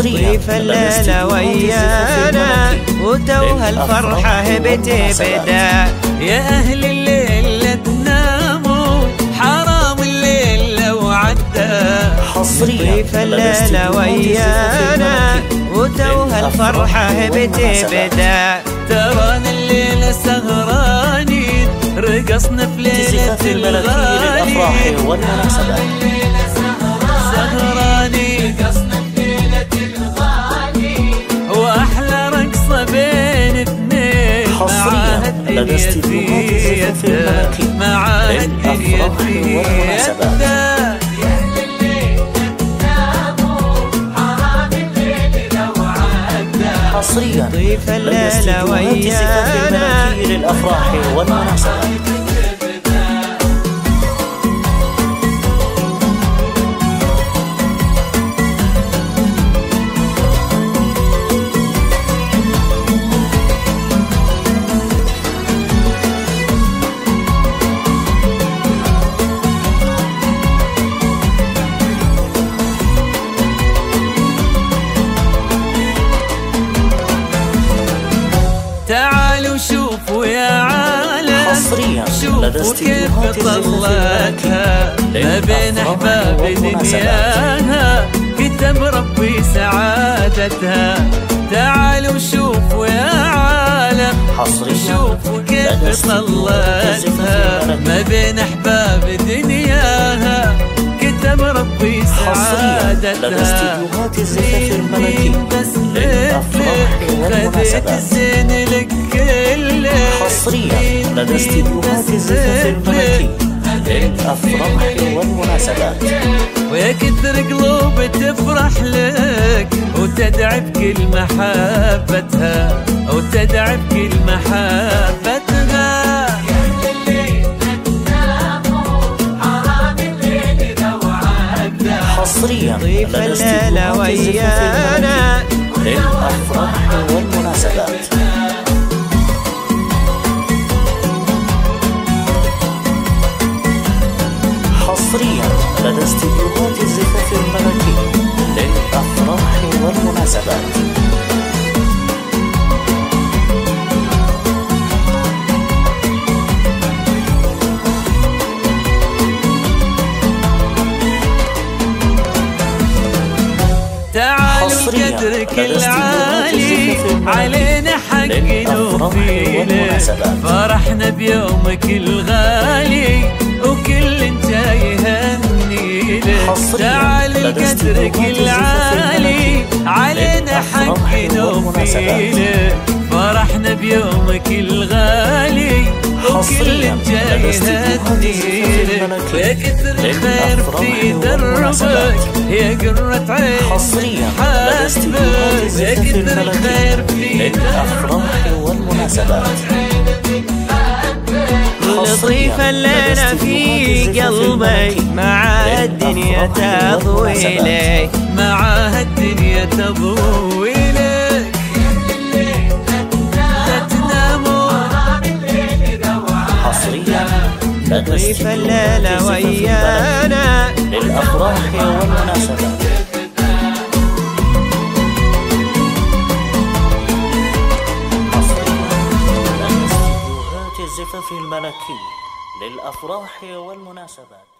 ضيف الليلة ويانا. وتوها الفرحة بتبدأ. يا أهل الليل لا تناموا. حرام الليل لو عدى. حصريا ضيف الليلة ويانا. وتوها الفرحة بتبدأ. ترانا الليلة سهرانين رقصنا في ليلة الغالي. والمناسبات. معاها الدنيا للأفراح والمناسبات. حصريا ضيف الليلة ويانا. للأفراح والمناسبات. شوفوا يا عالم حصرياً شوفوا كيف طلعتها. ما بين أحباب. دنياها كتب ربي سعادتها. تعالوا شوفوا يا عالم حصريا شوفوا كيف طلعتها. ما بين أحباب دنياها كتب ربي حصريا. لدى سعادتها استديوهات الزفاف الملكي. خذيت والمناسبات. استديوهات الزفاف الملكي للأفراح والمناسبات. ويا كثر قلوب تفرح لك وتدعي بكل محبتها وتدعي بكل محبتها. حصريا ضيف الليلة ويانا للأفراح والمناسبات لدى استديوهات الزفاف الملكي للأفراح والمناسبات. تعالوا قدرك العالي علينا حق والمناسبات. فرحنا بيومك الغالي. تعال لدى قدرك استديوهات الزفاف العالي. علينا حق. نوفيلك فرحنا بيومك الغالي. وكل جاي الملكي ويا كثر الخير في. دربك. يا قرة عين. استديوهات الزفاف كثر الخير في للأفراح والمناسبات. لطيف الليلة في قلبي مع الدنيا تضويلي معاها الدنيا تضوي لك لا تناموا حصريا. استديوهات الليلة ويانا. للأفراح والمناسبات. الملكي للأفراح والمناسبات.